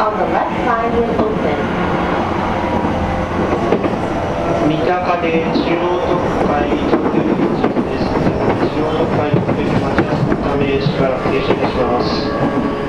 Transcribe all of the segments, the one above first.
on the left side will open. 三鷹で中央特快特急です。中央特快特急待ち合わせたから停車いたします。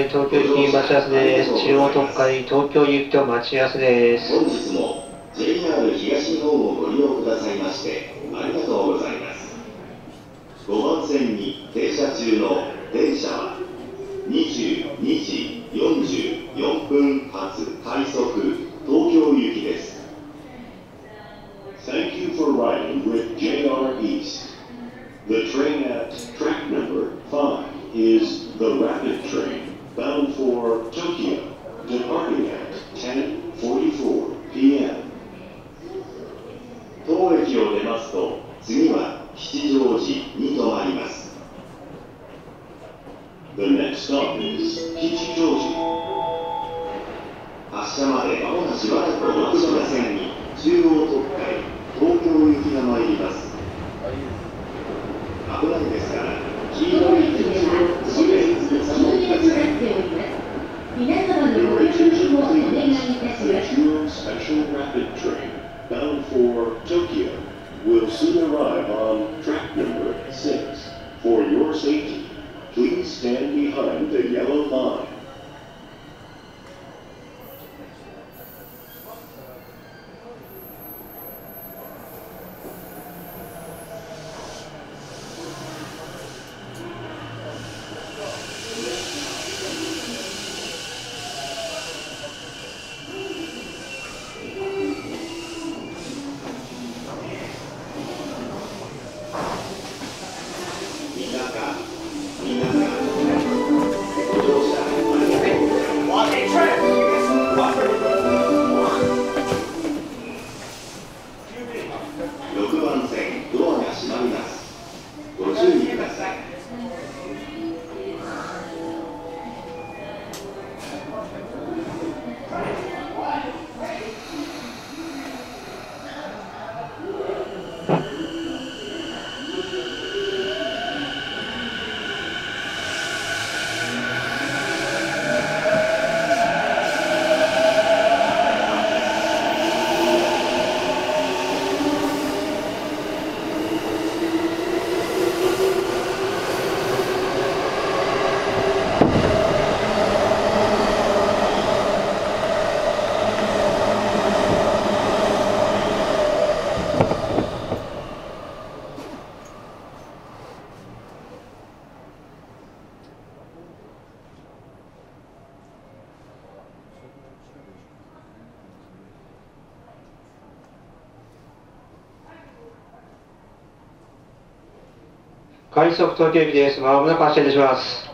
央特快東京行き待ち合わせです。中央特快東京行きと待ち合わせです。本日も JR 東日本をご利用くださいましてありがとうございます5番線に停車中の電車は22時44分発快速東京行きです Thank you for riding with JR East The train at track number 5 is the rapid train bound for Tokyo departing 快速東京駅です。まもなく発車いたします。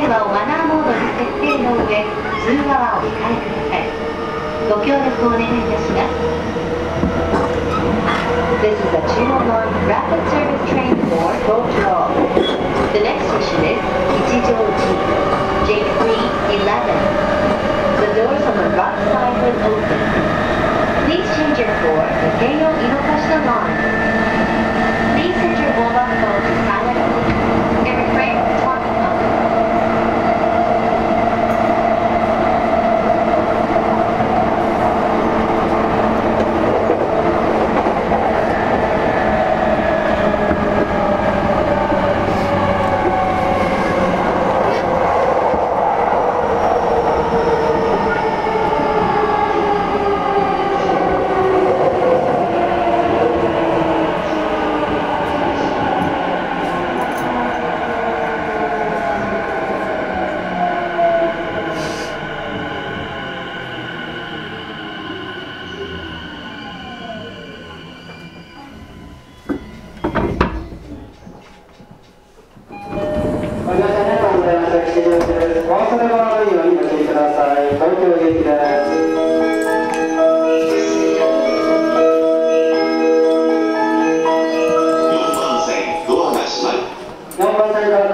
電話をマナーモードに設定の上通話はお控えくださいご協力をお願いいたします This is a Chino Line Rapid Service Train for Tokyo. The next station is Ichijoji, J311. The doors on the right side will open. Please change your floor to Keio Inokashita Line. 次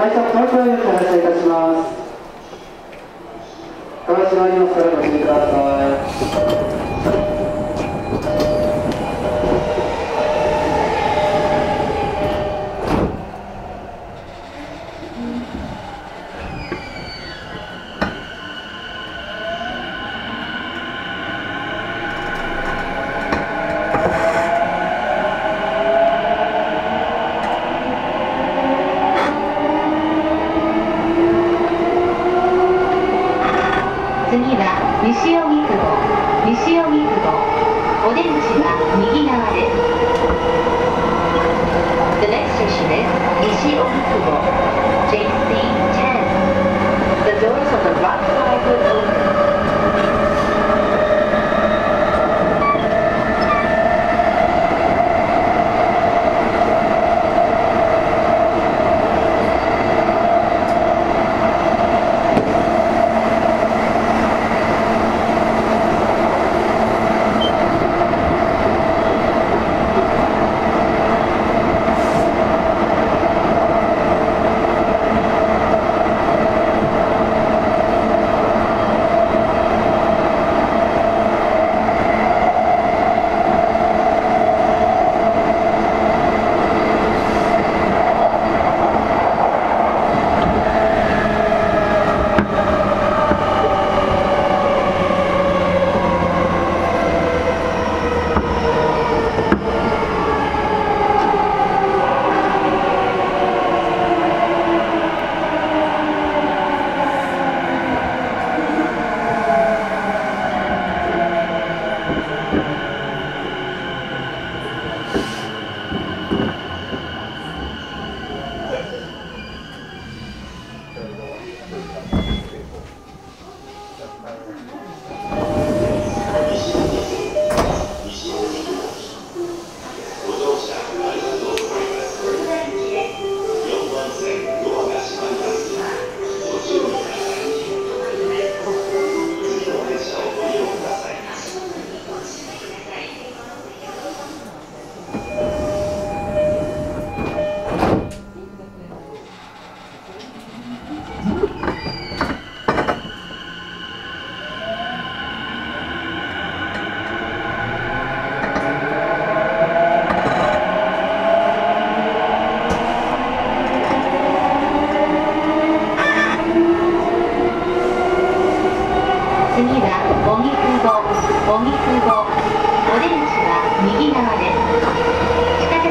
改札の声お発いたします。川島におください。次は荻窪荻窪お出口は右側です。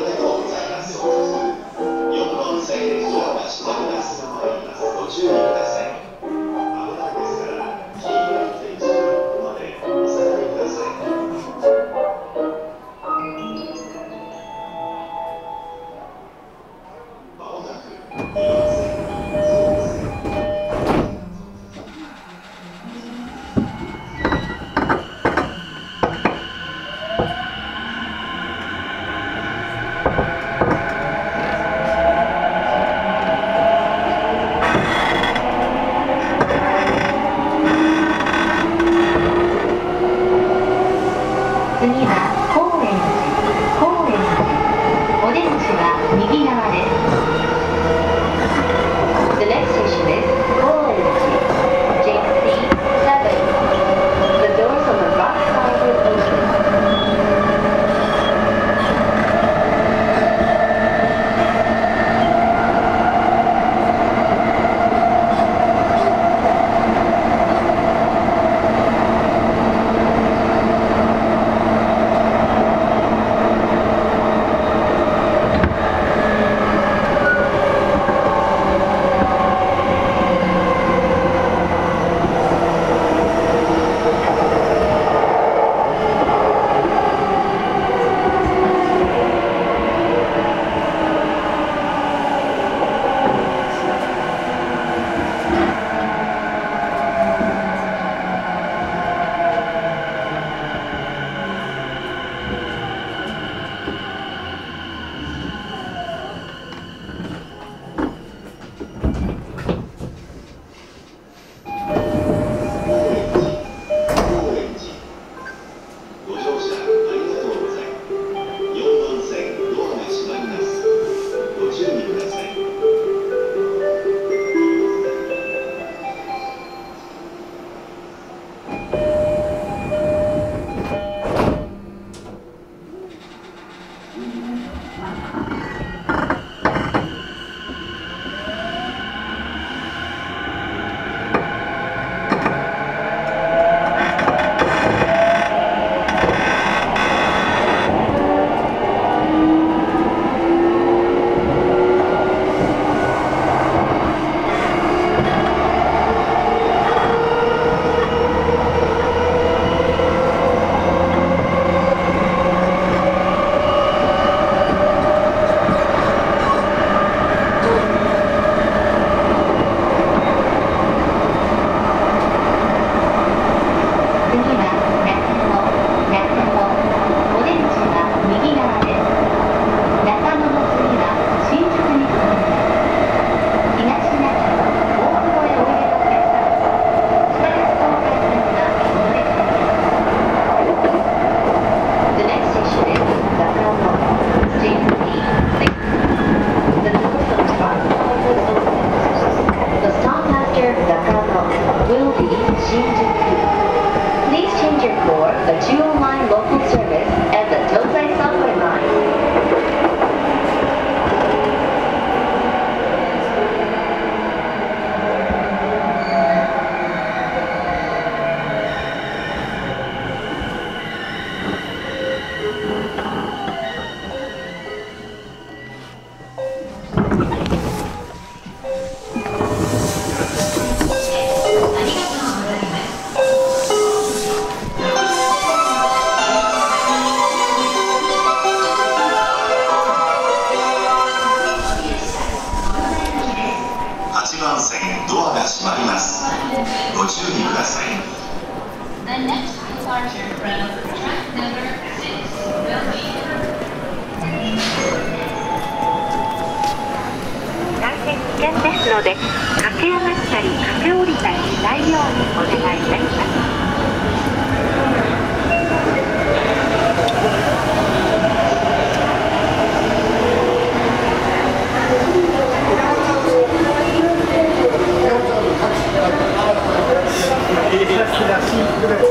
車駆け上がったり駆け下りたりしないようにお願いいたします好きだし、好きだし、